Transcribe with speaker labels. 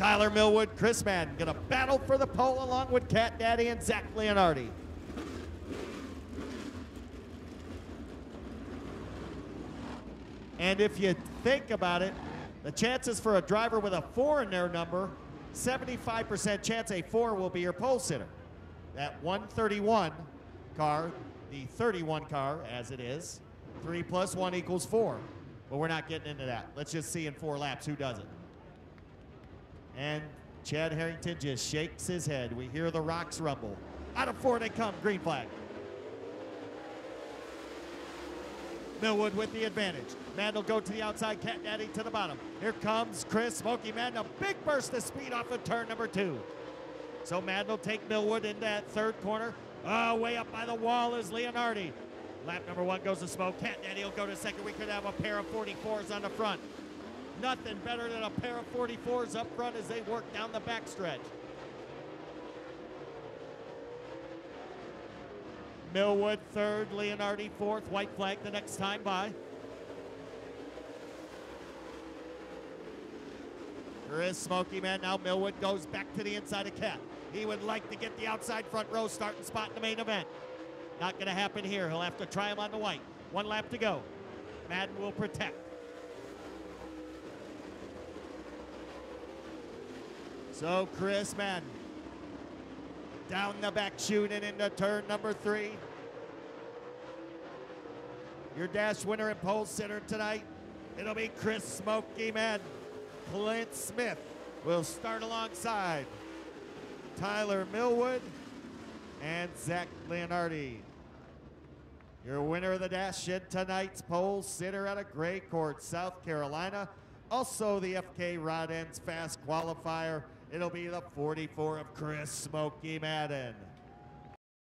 Speaker 1: Tyler Millwood, Chris Madden gonna battle for the pole along with Cat Daddy and Zach Leonardi. And if you think about it, the chances for a driver with a four in their number, 75% chance a four will be your pole sitter. That 131 car, the 31 car as it is, three plus one equals four. But we're not getting into that. Let's just see in four laps who does it. And Chad Harrington just shakes his head. We hear the rocks rumble. Out of four they come, green flag. Millwood with the advantage. Madden will go to the outside, Cat Daddy to the bottom. Here comes Chris Smoky Madden, a big burst of speed off of turn number two. So Madden will take Millwood into that third corner. Oh, way up by the wall is Leonardi. Lap number one goes to Smoke. Cat Daddy will go to second. We could have a pair of 44s on the front. Nothing better than a pair of 44s up front as they work down the backstretch. Millwood third, Leonardi fourth, white flag the next time by. There is Smoky Man. Now Millwood goes back to the inside of Cat. He would like to get the outside front row starting spot in the main event. Not going to happen here. He'll have to try him on the white. One lap to go. Madden will protect. So Chris Madden down the back and into turn number three. Your dash winner and pole sitter tonight, it'll be Chris Smoky Madden. Clint Smith will start alongside Tyler Millwood and Zach Leonardi. Your winner of the dash shed tonight's pole sitter out of Gray Court, South Carolina. Also the FK Rod Ends Fast Qualifier. It'll be the 44 of Chris Smoky Madden.